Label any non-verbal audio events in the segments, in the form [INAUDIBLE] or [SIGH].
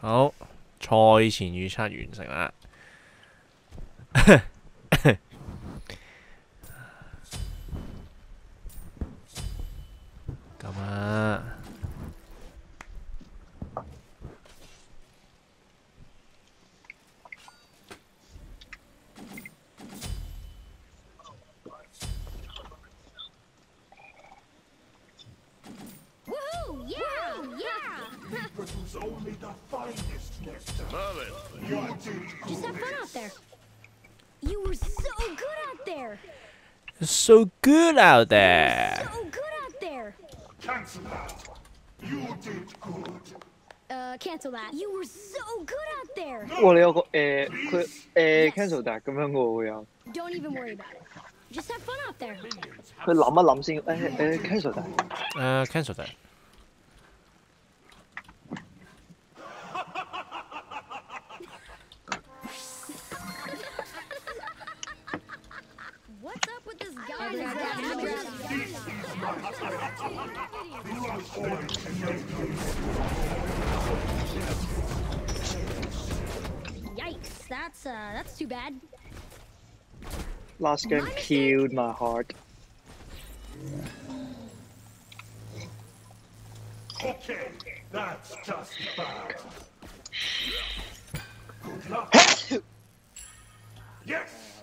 好，赛前预测完成啦。[LAUGHS] 咁啊。finest nectar. Merlin, You did Just have fun out there. You were so good out there. So good out there. So good out there. cancel that. You did good. Uh, cancel that. You were so good out there. 哇！你有个诶佢诶 cancel 但咁样嘅喎会有， Don't even worry about it. Just have fun out there. 佢谂一谂先诶诶 cancel 但诶 cancel 嘅。 Yikes! That's uh, that's too bad. last game killed my heart。Okay, that's just bad. Good [COUGHS] luck. yes!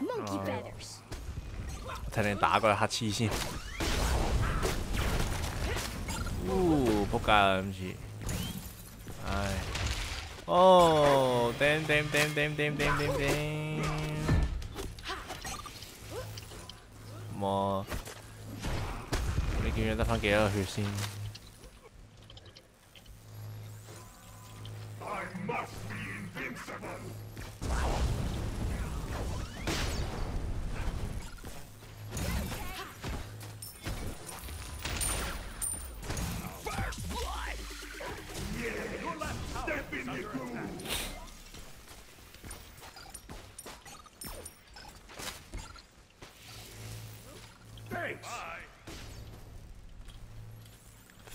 Monkey feathers. 才能打过来他七星。呜，不改了，没事。哎，哦，点点点点点点点点。么，你今天得放几多血星？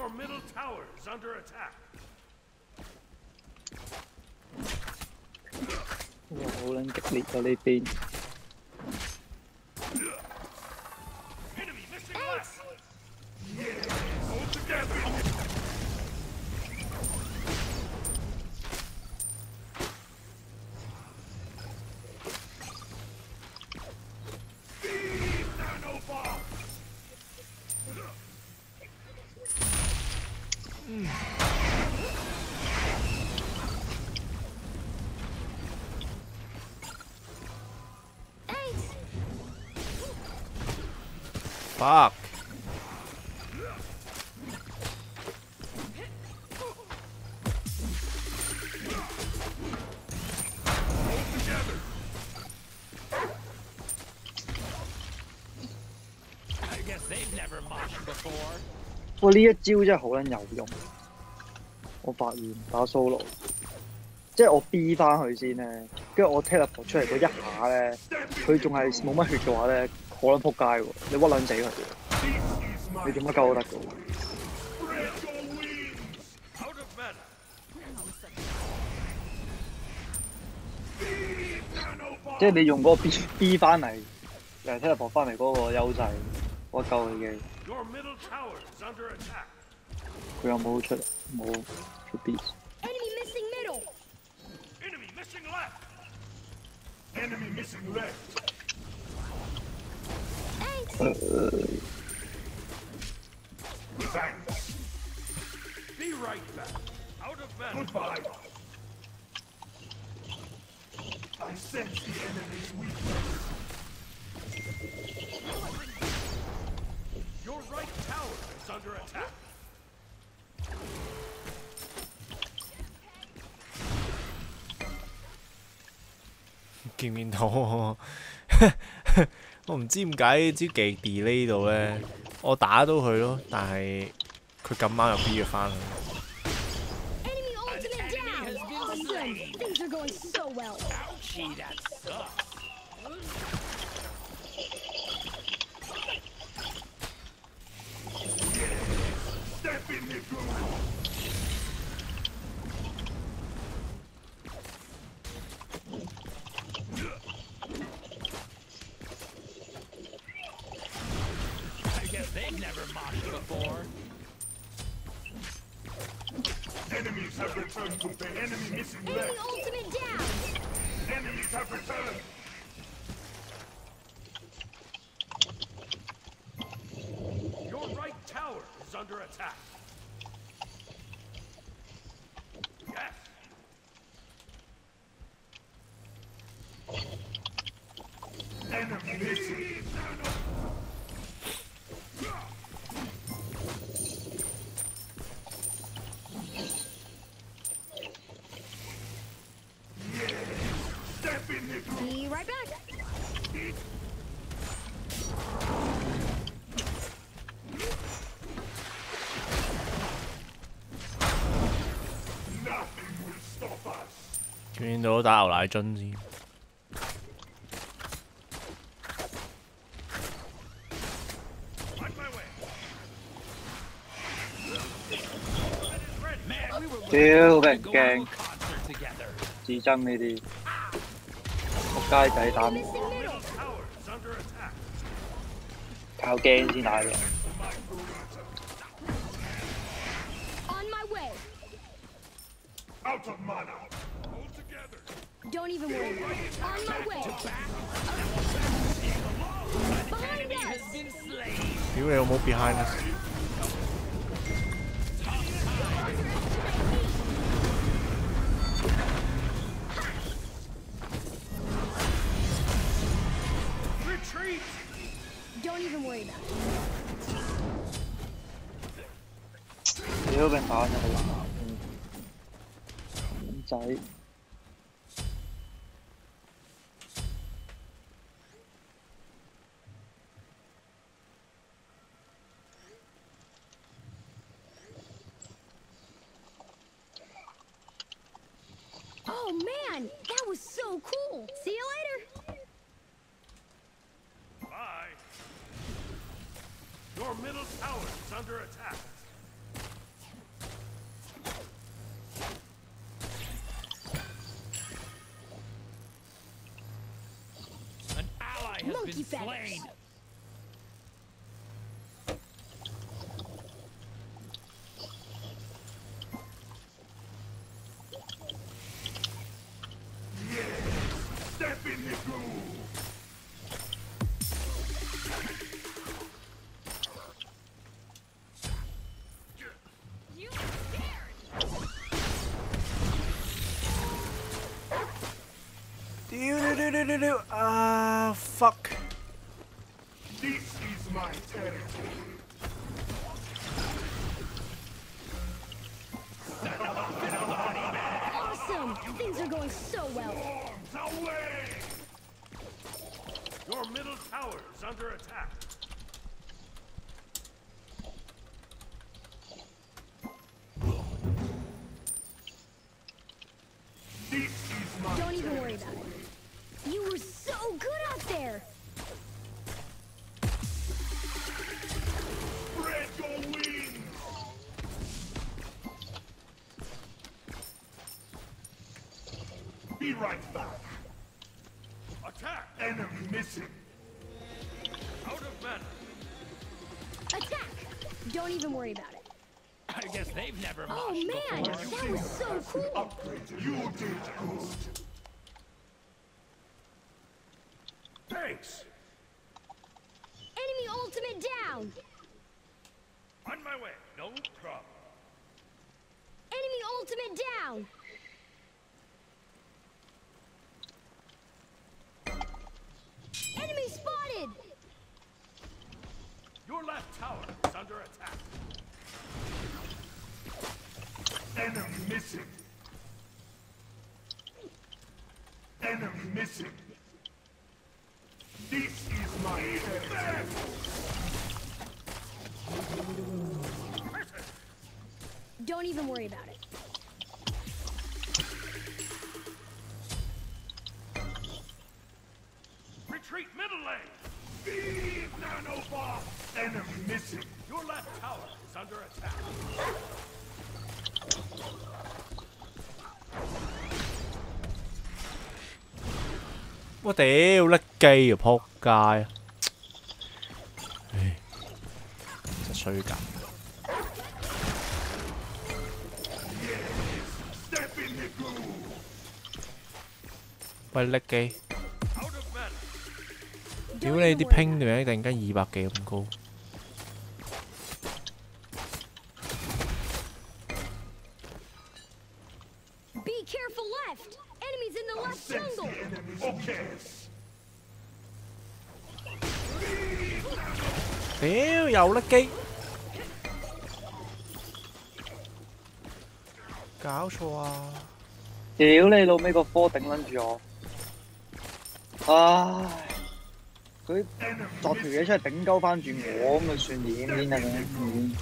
Your middle tower is under attack. Wow, lang teknik kali pain. Fuck. Never 哇！呢一招真系好捻有用，我发现打 solo，即系我 B 翻佢先咧，跟住我 teleport 出嚟嗰一下咧，佢仲系冇乜血嘅话咧，可能扑街喎。你屈撚死佢你點乜鳩都得嘅喎。spread your wings. Out of mana. Speed nanobomb. 即係你用嗰個 B B 翻嚟，誒 teleport 翻嚟嗰個優勢，我救佢嘅.佢有冇出冇出 missing middle. Enemy missing left. Enemy missing left. [LAUGHS] Be right back. Out of battle. Goodbye. I sense the enemy's weakness. Your right tower is under attack. Give me no. [LAUGHS] 我？唔知點解招技 delay 到咧，我打到佢咯，但係佢咁啱又 B 咗翻 Enemy missing. Step in the groove. Be right back. Nothing will stop us. 见到打牛奶樽先。 屌，俾人 go to 惊 a，concert together. 自憎呢啲，仆街仔打 Missing middle. Tower is under attack. 靠惊先打嘅。 On my way. Out of mana. Hold together. Don't even worry about it. On my way. Behind Enemy us. has been slain. 屌你老母 behind us！ right. been feathers. slain. do do do do do. Uh, Things are going so well. Your middle tower is under attack. Right back. Attack! Enemy missing. Out of mana. Attack. Don't even worry about it. I guess they've never Oh man, before. that was so cool. Upgrade. You did good. Thanks. Enemy ultimate down. On my way. ultimate down! Enemy spotted! Your left tower is under attack. Enemy missing. Enemy missing. This is my best. Don't even worry about it. Retreat middle lane. Feed nanobot. Enemy missing. Your left tower is under attack. 我屌甩机啊！扑街啊！唉，真衰格。 Step in the groove. 喂，甩机！ 屌你啲拼段突然間二百幾咁高，Be careful left! Enemies in the left jungle! okay. 屌又甩機！搞錯啊！屌你老味個科頂撚住我，唉！佢作條嘢出嚟頂鳩翻住我咁咪算點先啊？咁嗯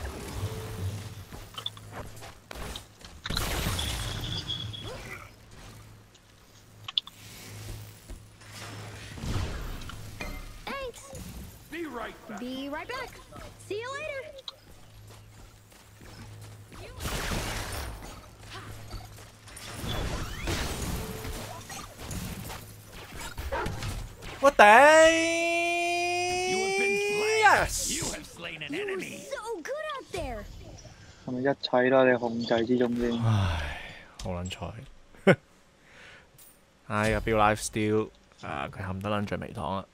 Thanks! Be there. 係咪一切都喺你控制之中先？唉，好撚彩。[LAUGHS] 唉，個 Bill Life Steal 啊，佢冚得撚橡眉糖啊！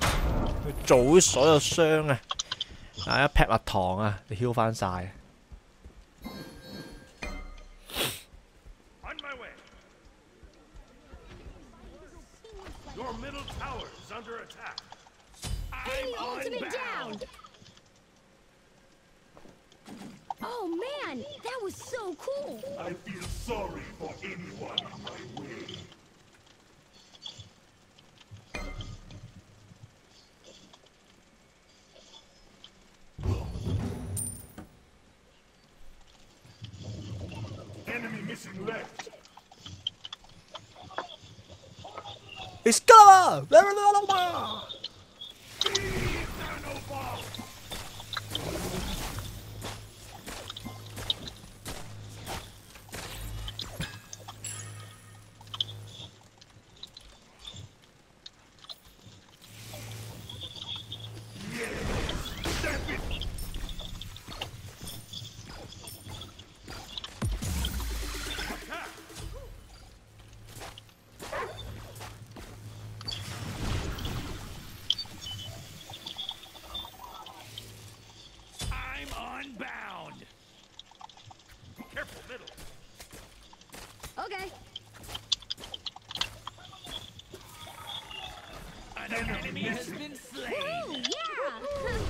佢做所有傷啊！啊，一劈蜜糖啊，你 heal 翻晒。Enemy I'm down! Oh man, that was so cool! I feel sorry for anyone in my way. Enemy missing left. Excalibur！Enemy has been slain. Woo, yeah! [LAUGHS]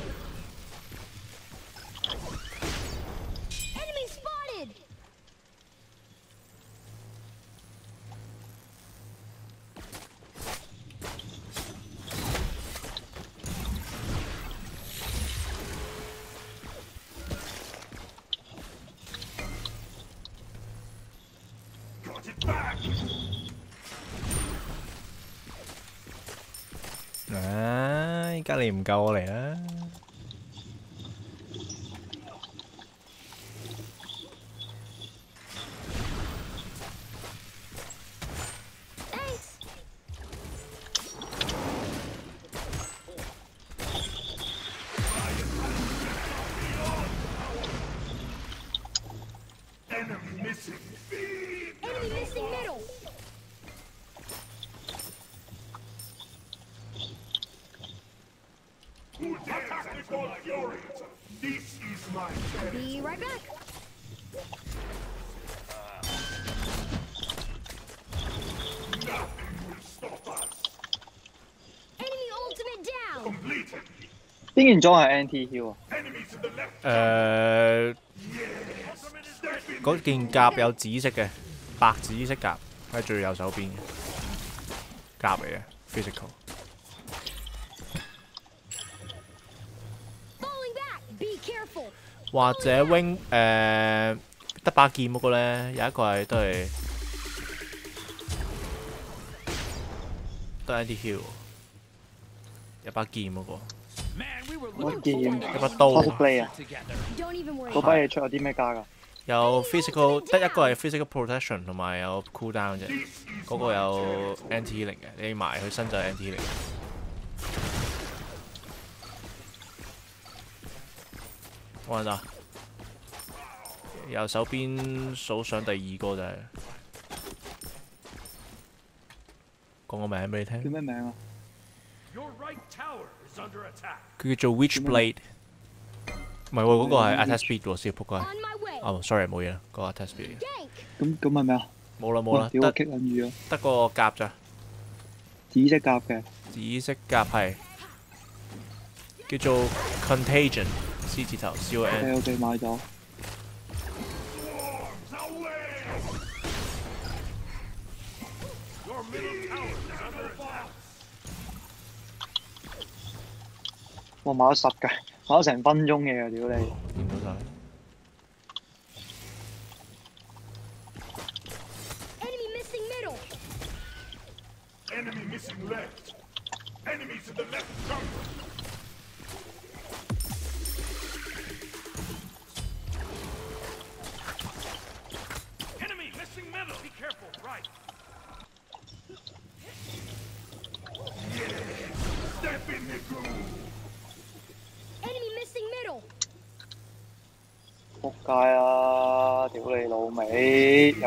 唉，依家你唔夠我嚟啦！Enemy missing middle! Who dare Tactical furies. This is my Be right back. Nothing will stop us. Enemy ultimate down. Completed. 边件装系 NT Hill 啊？ Enemies to the left. 诶 Step in. 嗰件甲有紫色嘅，白紫色甲喺最右手边嘅甲嚟嘅 physical。 或者 wing 誒、得把劍嗰個咧，有一個係都係都係 anti heal，有把劍嗰、個見 forward 有把刀 cosplay 啊.嗰把嘢出有啲咩加㗎？有 physical 得一個係 physical protection 同埋有 cooldown 啫嗰、個有 anti healing 嘅，你埋佢身就係 anti healing。我揾到，右手邊數上第二個就係、講個名俾你叫，咩名啊？Your right tower is under attack. 佢叫做 Witchblade。唔係喎，嗰個係 attack speed 喎，先仆街。哦，sorry 冇嘢啦，嗰個 attack speed. 咁咁係咩啊？冇啦冇啦，得棘撚住啊！得個甲咋，紫色甲嘅，紫色甲係叫做 C 字头 C O N。O K 买咗。我买咗十计，买咗成分钟嘅，屌你！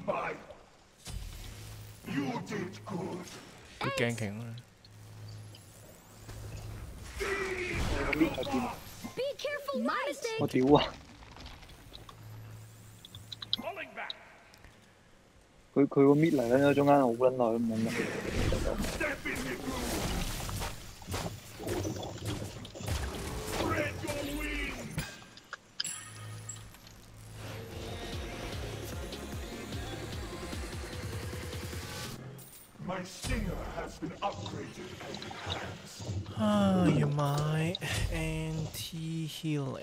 goodbye. You did good. 佢惊劲啦。我个 meet 喺边啊？ Be careful. My mistake. 我屌啊！ Falling back. 佢佢个 meet 嚟紧咗中间好撚耐咁样嘅。 Step My singer has been upgraded. Oh, you might. anti-healing.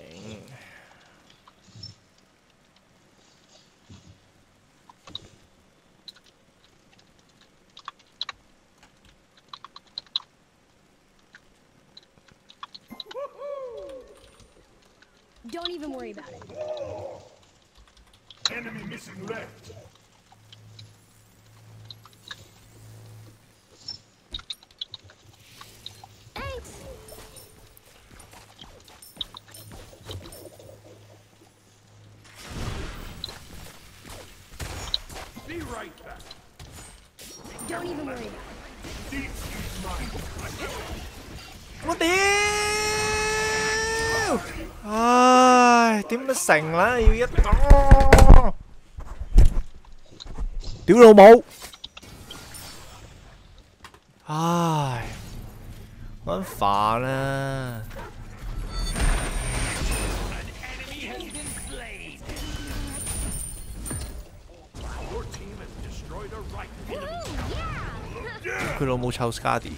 成啦？要一打！屌老母！唉，我撚烦啊！ Enemy has been slain. Your team has destroyed a right. Woohoo! Yeah. 佢老母臭 Scadi，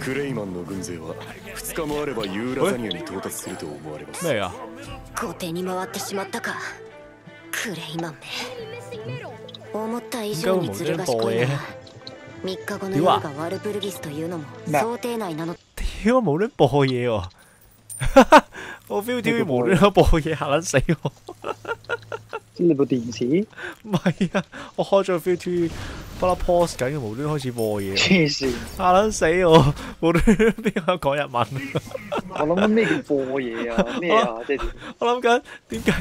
クレイマンの軍勢は2日もあればユーラザニアに到達すると思われます。ねえ。まっ、め思った以上にずる賢いな[LAUGHS] 3日後の夜がワルブルギスというのも想定內なの屌我無端播嘢喎！我 feel TV 無端端播嘢嚇撚死我！即係你部電視[LAUGHS] 唔係啊，我開咗 feel TV 不嬲 pause 緊嘅，無端開始播嘢，黐線，嚇撚死我！[LAUGHS] 無端端邊個講日文？我諗緊咩叫播嘢啊？咩啊？即係點我諗緊點解？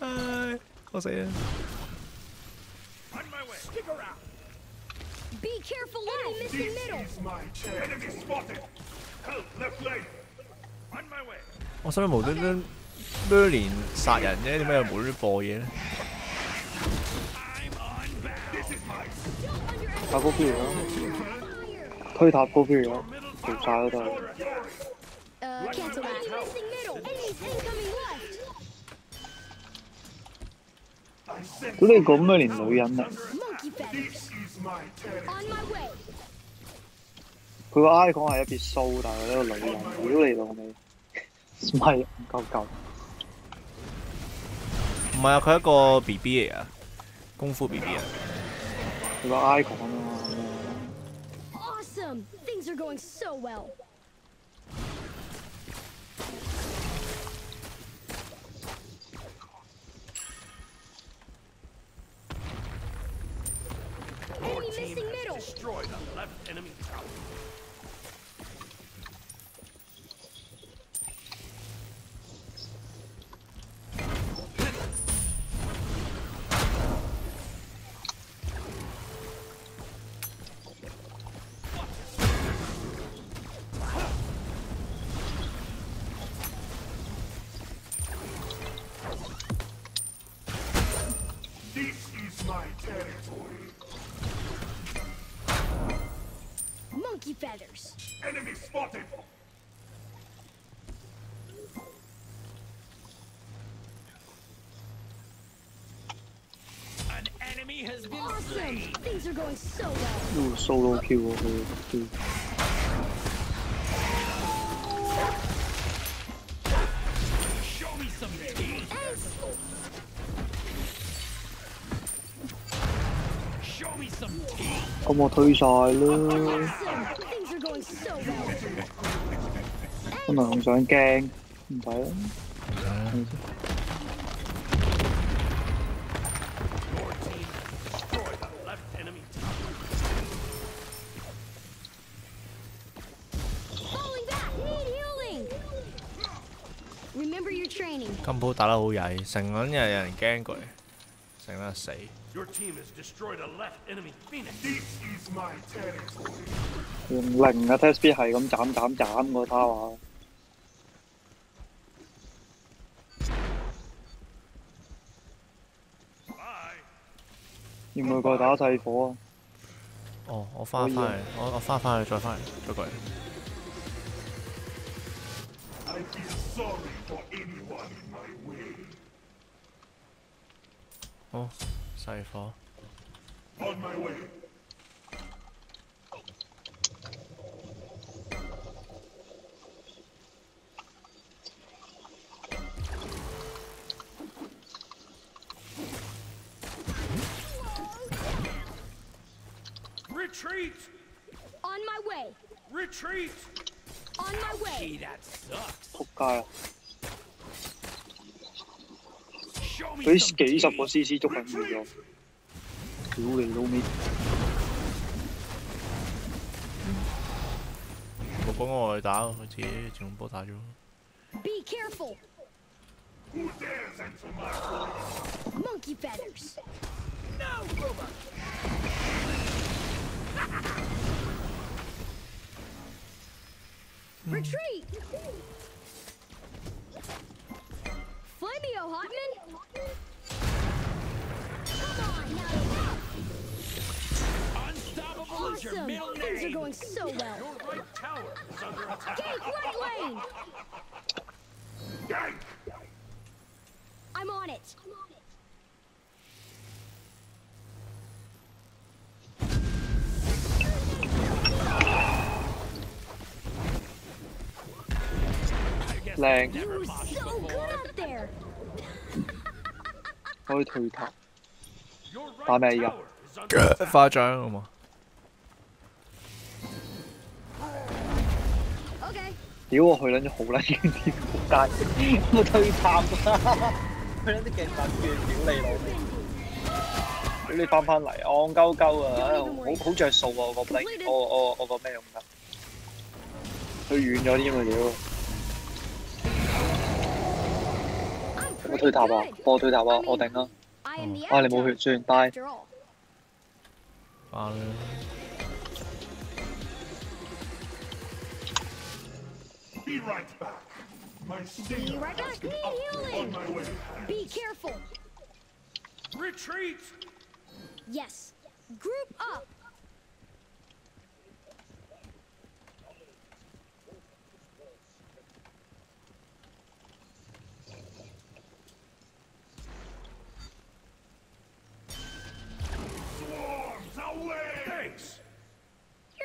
唉，我死啦！ On my way. Stick around. Be careful. Enemy missing middle. Is my chair. Enemy spotted. Help left lane. On my way. 我使唔使无端端 Merlin 杀人啫？点解又无端端播嘢咧？ I'm on bound. This is my 打高飞啦，推塔高飞啦，做晒都得。 Uh, cancel that. 屌你講咩連女人啊.佢個 icon 係一別鬚，但係呢個女人，屌你老味，唔係唔夠夠。唔係啊，佢係一個 B B 嚟啊，功夫 B B 啊！佢個 icon 啊嘛。Awesome. Things are going so well. Destroy the left enemy tower. spotted. An enemy has been Awesome. slain. Things are going so well. 呢个 solo Q 喎佢佢 Show me some teeth. Show me some teeth. 咁我推晒啦， 可能想驚，唔使啦。金鋪打得好曳，成撚日有人驚佢，成撚日死。Your team has destroyed a left enemy phoenix. This is my territory. 用零嘅 test speed 係咁斬斬斬個他話，要唔要過打細火啊？哦，我翻翻嚟，我我翻翻去再翻嚟，再過嚟。Sorry for anyone in my way. 好，細火。Retreat! On my way. Retreat! On my way. Gee, that sucks. 仆街啊！ Show me 佢 some 几十个 teeth. CC 捉紧佢咗，屌你老味！冇帮我去打，佢自己自动波打咗。 Be careful. Monkey feathers. Retreat! Flamio Hotman! Come on, now Unstoppable is your Awesome! middle Things are going so well. Your right tower is under attack. Gank right lane! Gank! I'm on it. 靚，You're so good out there. 可以退塔。Tower is under attack. 花獎好嘛？屌我去撚咗好撚遠添，仆街！我退塔啦，去撚啲勁撚遠，屌你老味！屌你翻翻嚟，戇鳩鳩啊！好好着數啊！我個 blink，我我我個咩用得？去遠咗添啊！屌！我退塔啊 good.！我推塔啊！我頂啊！I am the 啊你冇血算，但係 after all. 翻啦！Be right back. My Be signal right has back. been Need upgraded on healing. my way. Be careful. Retreat! Yes. Group up.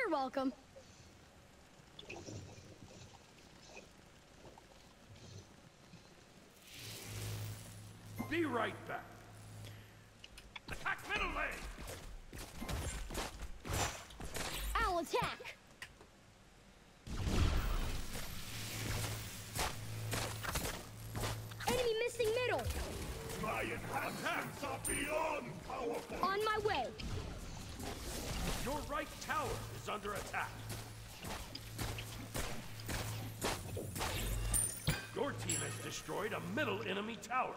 You're welcome. Be right back. Attack middle lane! I'll attack. Enemy missing middle. My attacks are beyond powerful! On my way. Your right tower is under attack. Your team has destroyed a middle enemy tower.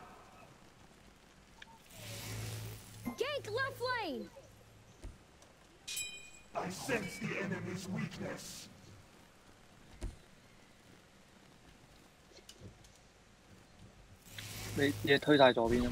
Gank left lane. I sense the enemy's weakness. 你你推晒左边啊！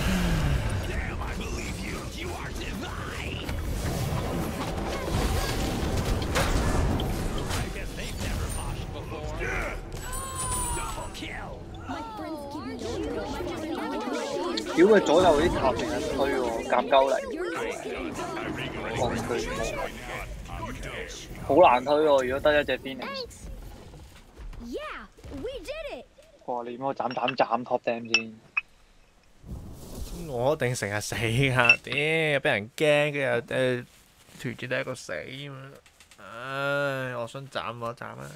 you. You are divine. I guess they've never moshed before. Double kill. My friends keep me going. 屌佢左右啲塔成日推喎，夹鸠嚟， You're 戆居好难推喎！如果得一只 Phoenix， Thanks. Yeah, we did it. 哇！你帮我斩斩斩 top damn 先， 我一定成日死噶，[LAUGHS] 屌俾人驚，跟住誒團住得一個死咁樣。唉，我想斬我斬啊！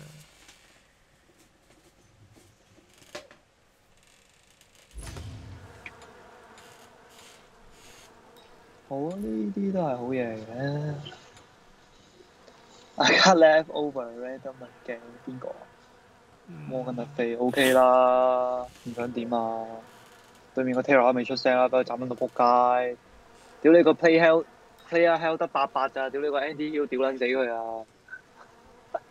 好啊！呢啲都係好嘢嘅。大家 left over random 嘅邊個啊？摩根特飛 OK 啦，唔想點啊？對面個 Terra 未出聲啦，俾佢斬撚到仆街。屌你個 play hell player hell 得八八咋？屌你個 Andy 要屌撚死佢啊！[LAUGHS]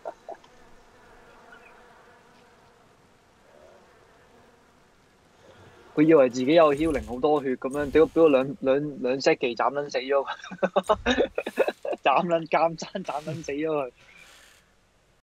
佢以為自己有 heal 零好多血咁樣，屌俾我兩兩兩 set 技斬撚死咗佢，[LAUGHS] 斬撚監生斬撚死咗佢。